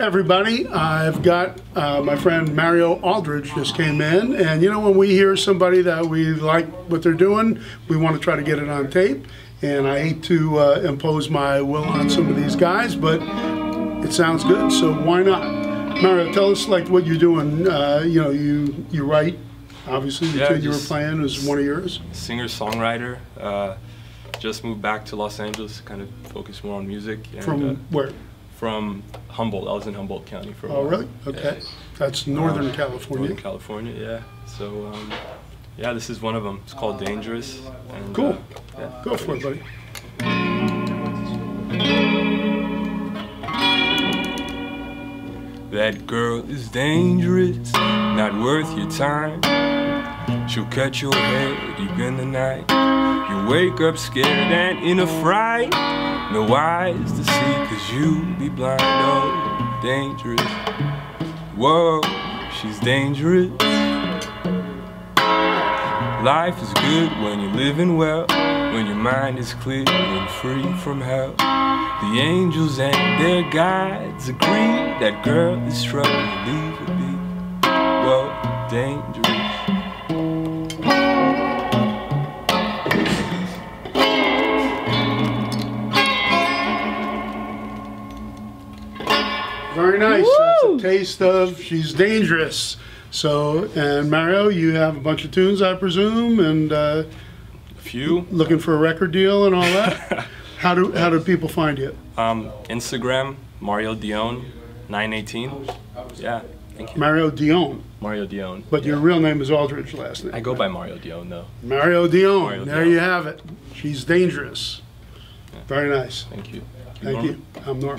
everybody. I've got uh, my friend Mario Aldridge just came in, and you know when we hear somebody that we like what they're doing, we want to try to get it on tape. And I hate to uh, impose my will on some of these guys, but it sounds good, so why not? Mario, tell us like what you're doing. Uh, you know, you you write. Obviously, the Yeah, tune you were playing was one of yours. Singer songwriter. Uh, just moved back to Los Angeles to kind of focus more on music. And, From uh, where? From Humboldt. I was in Humboldt County for a Oh, while. really? Okay. That's Northern Uh, California. Northern California, yeah. So, um, yeah, this is one of them. It's called Dangerous. And, Cool. uh, yeah. Go for it, buddy. That girl is dangerous, not worth your time. She'll cut your head deep in the night. You wake up scared and in a fright. No eyes to see, cause you be blind. Oh, dangerous. Whoa, she's dangerous. Life is good when you're living well, when your mind is clear and free from hell. The angels and their guides agree that girl is to leave her be. Whoa, dangerous. Very nice. That's a taste of She's Dangerous. So, and Mario, you have a bunch of tunes, I presume, and uh, A few. looking for a record deal and all that. how do how do people find you? Um, Instagram, Mario Dione, 918. Yeah, thank you. Mario Dione, Mario Dione. but your real name is Aldridge last name. I go by Mario Dione though. Mario Dione. Mario there Dione. you have it. She's dangerous. Very nice. Thank you. Thank Norman? you. I'm Norm.